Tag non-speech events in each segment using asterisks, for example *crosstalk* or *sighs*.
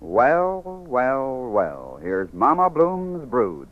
Well, well, well. Here's Mama Bloom's brood.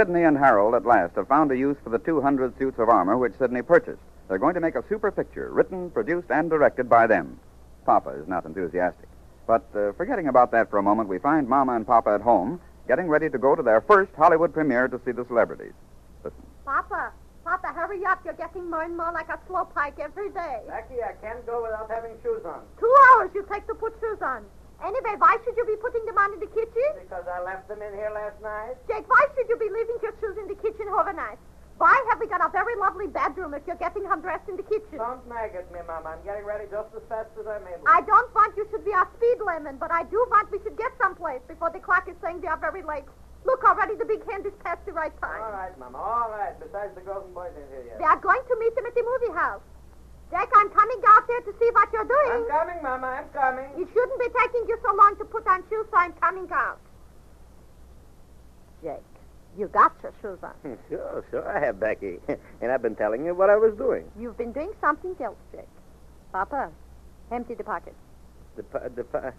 Sidney and Harold at last have found a use for the 200 suits of armor which Sidney purchased. They're going to make a super picture, written, produced, and directed by them. Papa is not enthusiastic. But uh, forgetting about that for a moment, we find Mama and Papa at home, getting ready to go to their first Hollywood premiere to see the celebrities. Listen. Papa, Papa, hurry up. You're getting more and more like a slow pike every day. Becky, I can't go without having shoes on. Two hours you take to put shoes on. Anyway, why should you be putting them on in the kitchen? Because I left them in here last night. Jake, why should you be leaving your shoes in the kitchen overnight? Why have we got a very lovely bedroom if you're getting undressed in the kitchen? Don't nag at me, Mama. I'm getting ready just as fast as I'm able. I don't want you should be our speed lemon, but I do want we should get someplace before the clock is saying we are very late. Look, already the big hand is past the right time. All right, Mama. All right. Besides, the girls and boys ain't here We yet. are going to meet them at the movie house. Jake, I'm coming out there to see what you're doing. I'm coming, Mama. I'm coming. It shouldn't be taking you so long to put on shoes, so I'm coming out. Jake, you got your shoes on. *laughs* Sure, sure I have, Becky. *laughs* and I've been telling you what I was doing. You've been doing something else, Jake. Papa, empty the pocket. The, pa- the, pa-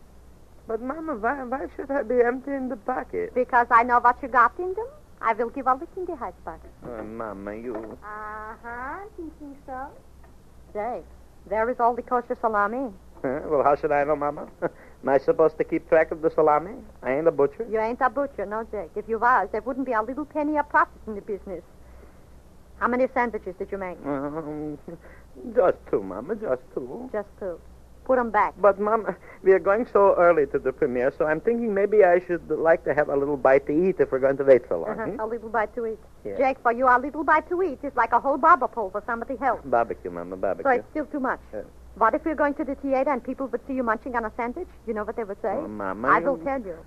but, Mama, why, why should I be emptying the pocket? Because I know what you got in them. I will give all lick in the high spot. Oh, Mama, you. Uh-huh, thinking so. Jake, there is all the kosher salami. Well, how should I know, Mama? *laughs* Am I supposed to keep track of the salami? I ain't a butcher. You ain't a butcher, no, Jake. If you was, there wouldn't be a little penny of profit in the business. How many sandwiches did you make? Um, *laughs* just two, Mama, just two. Just two. Put 'em back. But, Mama, we are going so early to the premiere, so I'm thinking maybe I should like to have a little bite to eat if we're going to wait so long. Uh-huh. hmm? A little bite to eat. Yeah. Jake, for you, a little bite to eat is like a whole barber pole for somebody else. Barbecue, Mama, barbecue. So it's still too much. Yeah. What if we're going to the theater and people would see you munching on a sandwich? You know what they would say? Oh, Mama, I will tell you.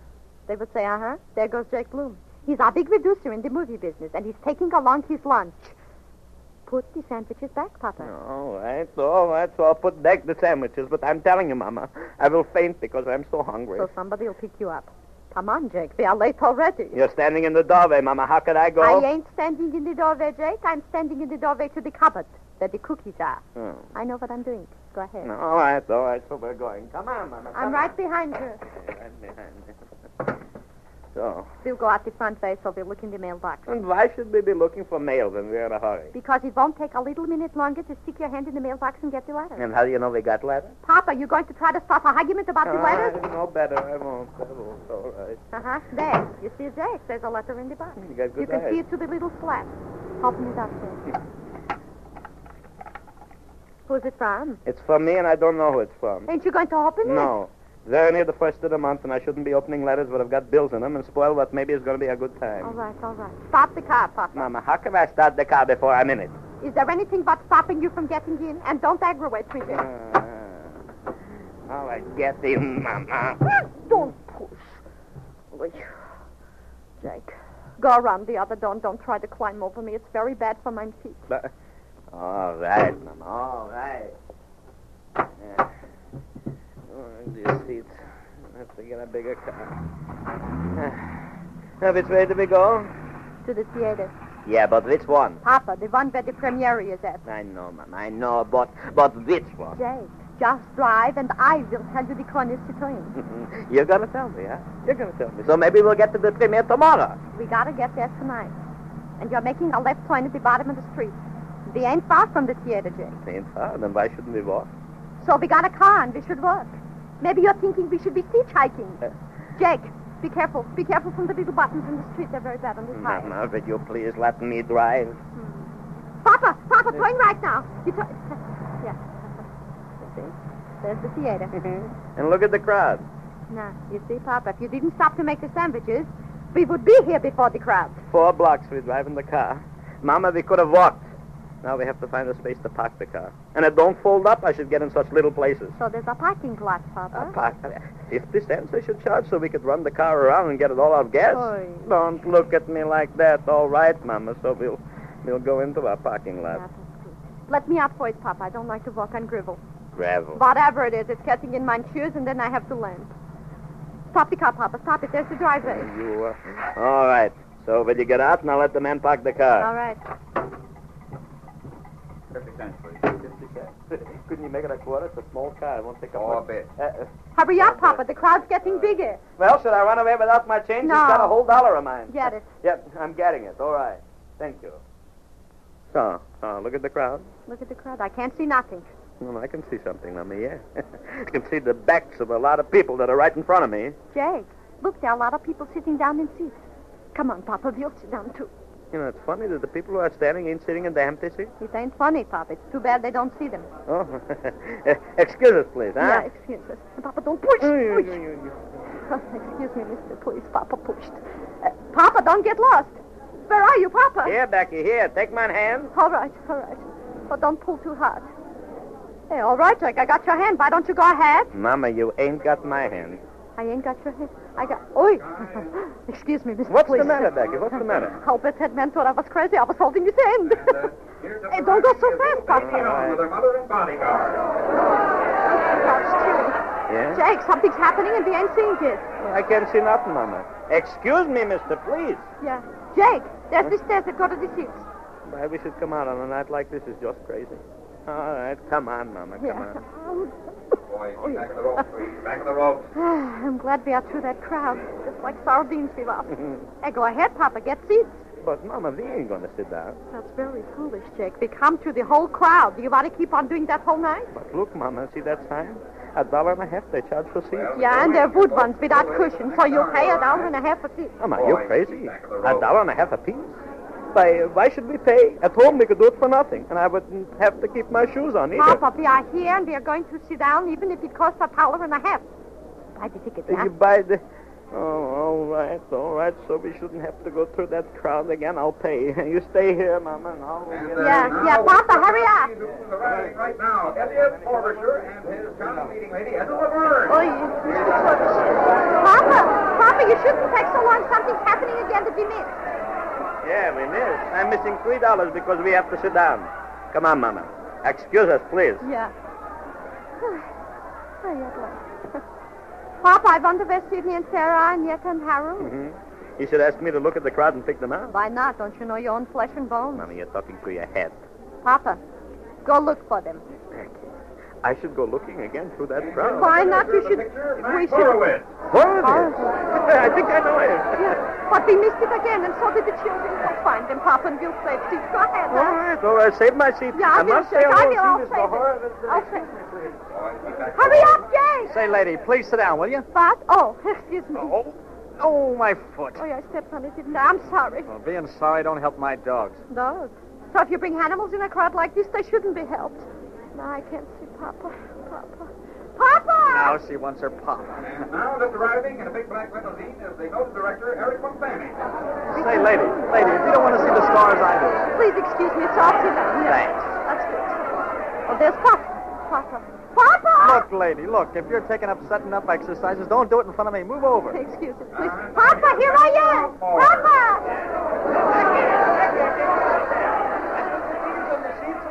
They would say, uh-huh, there goes Jake Bloom. He's a big reducer in the movie business, and he's taking along his lunch. Put the sandwiches back, Papa. All right, all right, so I'll put back the sandwiches, but I'm telling you, Mama, I will faint because I'm so hungry. So somebody will pick you up. Come on, Jake. We are late already. You're standing in the doorway, Mama. How could I go? I ain't standing in the doorway, Jake. I'm standing in the doorway to the cupboard where the cookies are. Oh. I know what I'm doing. Go ahead. No, all right, all right, so we're going. Come on, Mama. I'm right on. behind you. *laughs* Right behind me. So, We'll go out the front way so we'll look in the mailbox. and why should we be looking for mail when we're in a hurry? Because it won't take a little minute longer to stick your hand in the mailbox and get the letter. And how do you know we got letters? Papa, you going to try to start an argument about the Oh, letters? I know better. I won't. I won't. All right. Uh-huh. There. You see, There there's a letter in the box. You got good You can eyes. see it through the little slat. Open it up, Jake. *laughs* Who's it from? It's for me, and I don't know who it's from. Ain't you going to open it? No. Very near the first of the month, and I shouldn't be opening letters that have got bills in them and spoil what maybe is going to be a good time. All right, all right. Stop the car, Papa. Mama, how can I start the car before I'm in it? Is there anything but stopping you from getting in? And don't aggravate me, Jake. Uh, all right, get in, Mama. *laughs* Don't push. Jake, go around the other door and don't try to climb over me. It's very bad for my feet. But- all right, Mama, all right. Yeah. These seats. I have to get a bigger car. *sighs* Uh, which way do we go? To the theater. Yeah, but which one? Papa, the one where the premiere is at. I know, Mama. I know, but but which one? Jake, just drive and I will tell you the corners to turn. *laughs* You're gonna tell me, huh? You're gonna tell me. So maybe we'll get to the premiere tomorrow. We gotta get there tonight. And you're making a left turn at the bottom of the street. We ain't far from the theater, Jake. Ain't far. Then why shouldn't we walk? So we got a car and we should walk. Maybe you're thinking we should be hitchhiking. Uh. Jake, be careful. Be careful from the little buttons in the street. They're very bad on this highway. Mama, will you please let me drive? Papa, Papa, turn right now. You turn. Yeah. You see? There's the theater. *laughs* And look at the crowd. now, you see, Papa, if you didn't stop to make the sandwiches, we would be here before the crowd. Four blocks we drive in the car. Mama, we could have walked. Now we have to find a space to park the car. And it don't fold up. I should get in such little places. So there's a parking lot, Papa. A park. *laughs* Fifty cents I should charge so we could run the car around and get it all out of gas. Oy. Don't look at me like that. All right, Mama. So we'll we'll go into our parking lot. Yeah, that's good. Let me out first, Papa. I don't like to walk on gravel. Gravel. Whatever it is, it's getting in my shoes, and then I have to land. Stop the car, Papa. Stop it. There's the driveway. You, uh, all right. So when you get out, and I'll let the man park the car. All right. Fifty cents, please. *laughs* Couldn't you make it a quarter? It's a small car. It won't take up Four much. bit. Uh, uh, Hurry up, Papa. The crowd's getting bigger. well, should I run away without my change? No. You've got a whole dollar of mine. Get it. *laughs* Yep, I'm getting it. All right. Thank you. So, so look at the crowd. Look at the crowd. I can't see nothing. Well, I can see something, Mummy, yeah. *laughs* I can see the backs of a lot of people that are right in front of me. Jake, look, there are a lot of people sitting down in seats. Come on, Papa. We'll sit down, too. You know, it's funny that the people who are standing ain't sitting in the empty seats. It ain't funny, Papa. It's too bad they don't see them. Oh, *laughs* excuse us, please, huh? Yeah, excuse us. Papa, don't push. Oh, push. *laughs* excuse me, mister. Please, Papa pushed. Uh, Papa, don't get lost. Where are you, Papa? Here, Becky, here. Take my hand. All right, all right. But don't pull too hard. Hey, all right, Jake. I got your hand. Why don't you go ahead? Mama, you ain't got my hand. I ain't got your hand. I got. Oi! *laughs* Excuse me, Mister. What's please. the matter, Becky? What's the matter? I'll bet that man thought I was crazy. I was holding his hand. Uh, *laughs* hey, don't go so fast, Papa. with their mother and bodyguard. Yeah? Jake, something's happening and we ain't seeing it. I can't see nothing, Mama. Excuse me, mister, please. Yeah. Jake, there's the stairs that go to the seats. Why we should come out on a night like this is just crazy. All right, come on, Mama, come Yeah. on. *laughs* Oh, Boy, back of the rope, please. Back of the rope. *sighs* Ah, I'm glad we are through that crowd. Just like sardines we lost. hey, go ahead, Papa. Get seats. But, Mama, we ain't going to sit down. That's very foolish, Jake. We come through the whole crowd. Do you want to keep on doing that whole night? But look, Mama, see that sign? A dollar and a half they charge for seats. Yeah, and they're wood ones without cushions, so you'll pay a dollar and a half a seat. Mama, you crazy? A dollar and a half apiece? Why, why should we pay? At home we could do it for nothing, and I wouldn't have to keep my shoes on either. Papa, we are here and we are going to sit down even if it costs a dollar and a half. Buy the ticket, yeah? you buy the... Oh, all right, all right. So we shouldn't have to go through that crowd again. I'll pay. *laughs* You stay here, Mama, and I'll... Yeah, yeah, Papa, hurry up. Arriving right now. Elliot Frobisher and his county meeting lady, Ethel Laverne. Oh, you... Papa, Papa, you shouldn't take so long. Something's happening again that we missed. Yeah, we missed. I'm missing three dollars because we have to sit down. Come on, Mama. Excuse us, please. Yeah. oh, yeah, boy. Papa, I wonder where Sidney and Sarah and Yetta and Harold. hmm You should ask me to look at the crowd and pick them out. Why not? Don't you know your own flesh and bones? Mama, you're talking through your head. Papa, go look for them. I should go looking again through that crowd. Why not? You should. We should. Horowitz. Horowitz. *laughs* I think I know him. Yeah, but we missed it again, and so did the children. Go find them, Papa, and we'll save seats. Go ahead. All huh? right, oh, all right. Save my seat. Yeah, I I will must say I hello will, to I'll Mr. save it. Horowitz. I'll save Boy, he's back Hurry up, Jay! Say, lady, please sit down, will you? What? Oh, excuse me. Oh, oh, my foot. Oh, yeah, I stepped on it, didn't I? I'm sorry. Well, being sorry don't help my dogs. Dogs? So if you bring animals in a crowd like this, they shouldn't be helped. No, I can't see Papa. Papa. Papa! Now she wants her pop. And now just arriving in a big black limousine is the noted director, Eric Monfani. Say, lady, lady, if you don't want to see the stars, I do. Please excuse me, so I'll sit Thanks. That's good. Oh, there's Papa. Papa. Papa! Look, lady, look, if you're taking up setting up exercises, don't do it in front of me. Move over. Excuse me, please. Papa, here I am! Papa!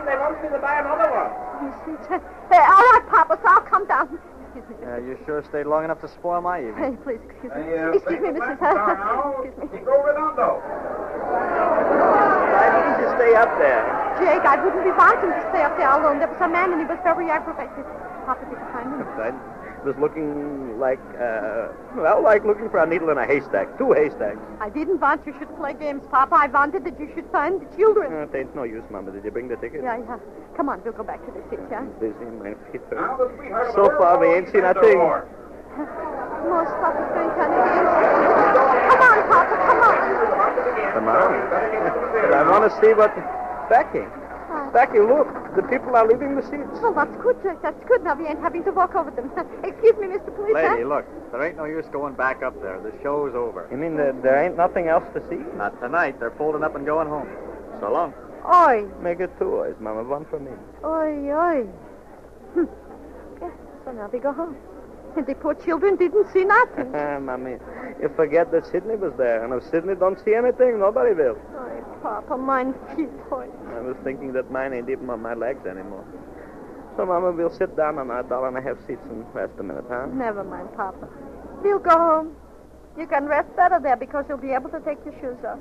They want me to buy another one. Hey, all right, Papa, so I'll come down. Excuse me. Uh, you sure stayed long enough to spoil my evening. Hey, please, excuse me. Hey, uh, excuse me, big Mrs. black star now, Excuse me. Chico Redondo. up there. Jake, I wouldn't be wanting to stay up there alone. There was a man and he was very aggravated. Papa, did you find him? I was looking like, uh, well, like looking for a needle in a haystack. Two haystacks. I didn't want you should play games, Papa. I wanted that you should find the children. Uh, it ain't no use, Mama. Did you bring the ticket? Yeah, yeah. Come on, we'll go back to the seat, yeah? Busy, my feet hurt. the sweetheart of So far, we ain't seen a thing. Most Papa's going to games. Come on, Papa, come on. Come on. But I want to see what... Becky. Becky, look. The people are leaving the seats. Oh, that's good, Jack. That's good. Now we ain't having to walk over them. *laughs* Excuse me, Mr. Police. Lady, look, there ain't no use going back up there. The show's over. You mean that there ain't nothing else to see? Not tonight. They're folding up and going home. So long. Oi, Make it two eyes, Mama. One for me. oi, oi. Hmm. *laughs* Yeah, so now we go home. And the poor children didn't see nothing. *laughs* Ah, mommy, you forget that Sidney was there. And if Sidney don't see anything, nobody will. Oi, Papa, mine feet, oi. I was thinking that mine ain't even on my legs anymore. So, Mama, we'll sit down on our dollar and a half seats and rest a minute, huh? Never mind, Papa. We'll go home. You can rest better there because you'll be able to take your shoes off.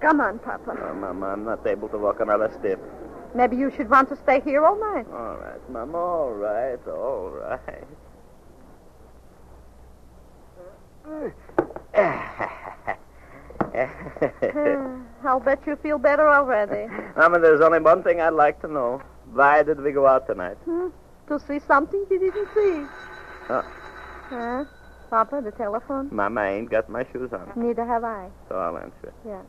Come on, Papa. No, Mama, I'm not able to walk another step. Maybe you should want to stay here all night. All right, Mama, all right, all right. Hmm, I'll bet you feel better already. Mama, there's only one thing I'd like to know. Why did we go out tonight? Hmm? To see something you didn't see. Uh. Huh? Papa, the telephone? Mama, I ain't got my shoes on, Neither have I. so I'll answer. Yeah.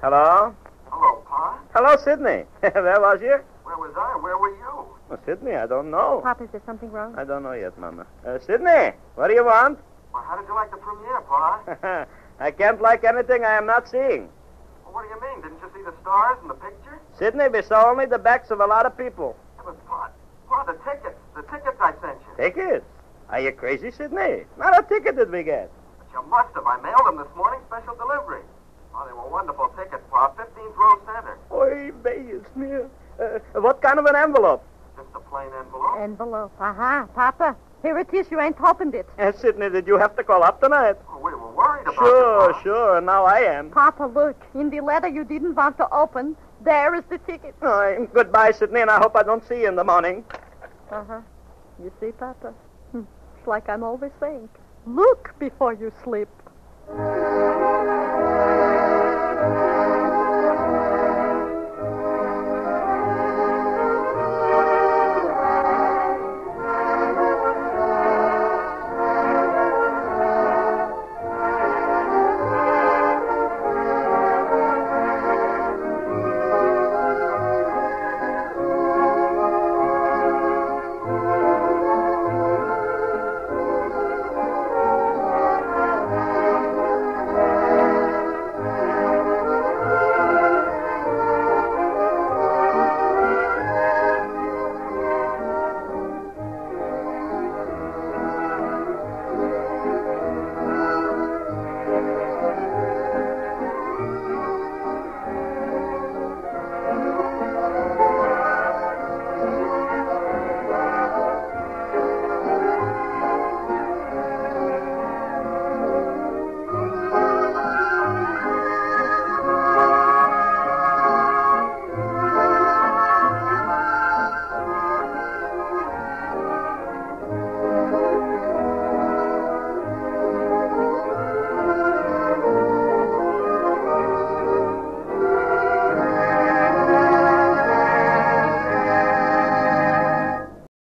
Hello? Hello, Pa. Hello, Sidney. there *laughs* was you? Where was I? Where were you? Well, Sidney, I don't know. Papa, is there something wrong? I don't know yet, Mama. Uh, Sidney, what do you want? Well, how did you like the premiere, Pa? *laughs* I can't like anything I am not seeing. Well, what do you mean? Didn't you see the stars in the picture? Sidney, we saw only the backs of a lot of people. Yeah, but Pa, Pa, the tickets. The tickets I sent you. Tickets? Are you crazy, Sidney? Not a ticket did we get. But you must have. I mailed them this morning, special delivery. Oh, they were wonderful tickets, Pa. 15th row center. Oy, it's near. Uh, what kind of an envelope? Just a plain envelope. Envelope. Aha, Papa. Here it is. You ain't opened it. Uh, Sidney, did you have to call up tonight? Oh, we were worried about Sure, you, Pa. sure. Now I am. Papa, look. In the letter you didn't want to open, there is the ticket. Oh, goodbye, Sidney, and I hope I don't see you in the morning. Uh-huh. You see, Papa? Hmm. It's like I'm always saying. Look before you sleep.